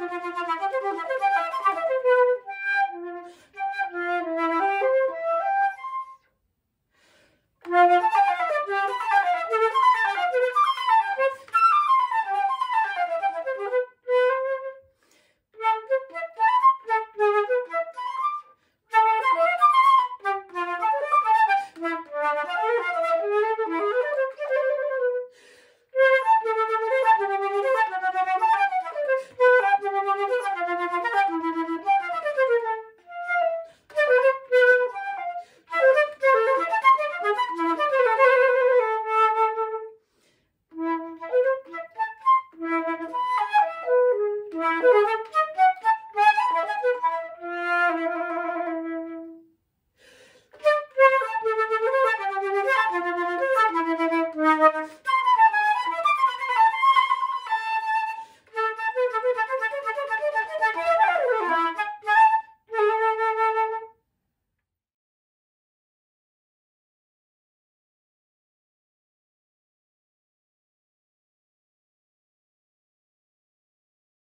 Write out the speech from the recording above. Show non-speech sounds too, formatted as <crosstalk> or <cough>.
¡Gracias! Thank <laughs> you.